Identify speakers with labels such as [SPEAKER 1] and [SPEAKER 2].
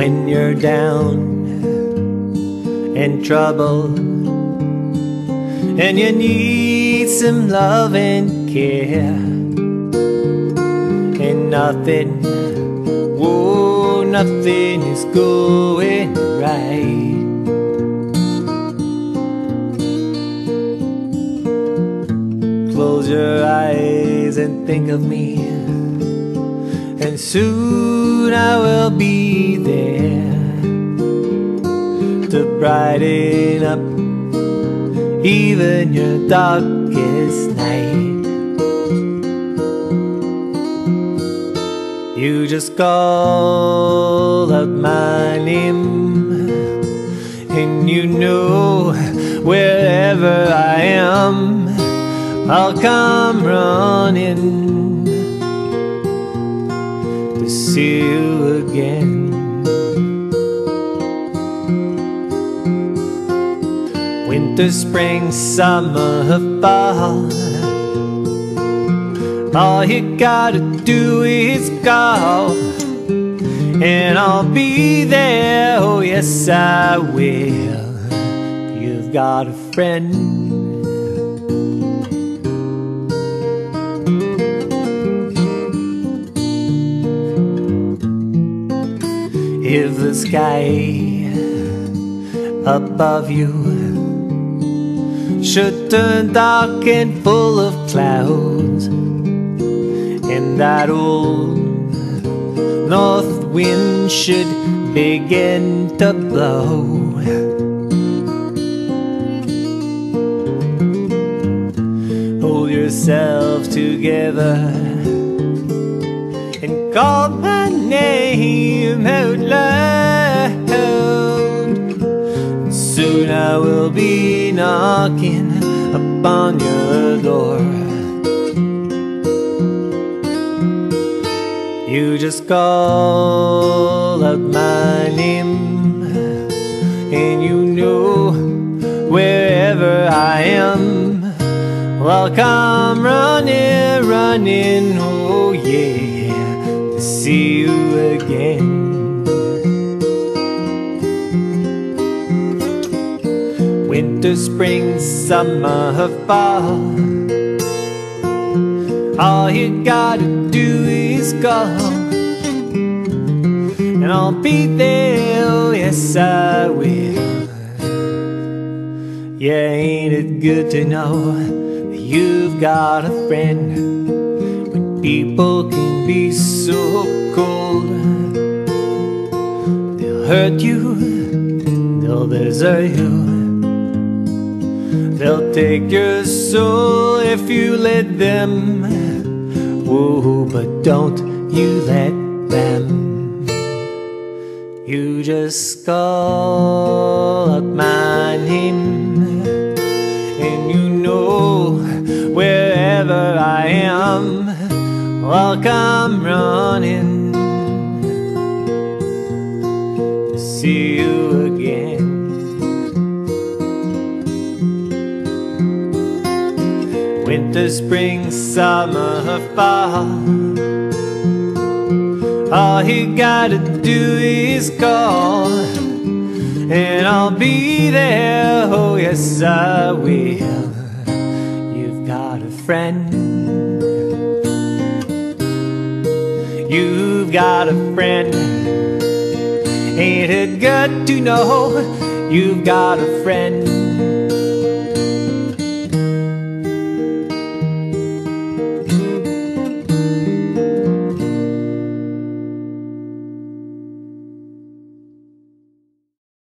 [SPEAKER 1] when you're down and trouble. And you need some love and care. And nothing whoa nothing is going right. Close your eyes and think of me. And soon I will be there brighten up even your darkest night. You just call out my name, and you know wherever I am, I'll come running to see you again. Winter, spring, summer, fall. All you gotta do is call, and I'll be there. Oh, yes, I will. You've got a friend. If the sky above you should turn dark and full of clouds, and that old north wind should begin to blow. Hold yourself together and call my name out loud. Soon I will be knocking upon your door. You just call out my name, and you know wherever I am, well, come running, running, oh yeah, to see you again. Winter, spring, summer, fall. All you gotta do is call, and I'll be there. Yes, I will. Yeah, ain't it good to know you've got a friend when people can be so cold? They'll hurt you, they'll desert you. They'll take your soul if you let them. Whoa, but don't you let them. You just call out my name, and you know wherever I am, I'll come running see you Winter, spring, summer, fall. All you gotta do is call, and I'll be there. Oh, yes, I will. You've got a friend. You've got a friend. Ain't it good to know you've got a friend?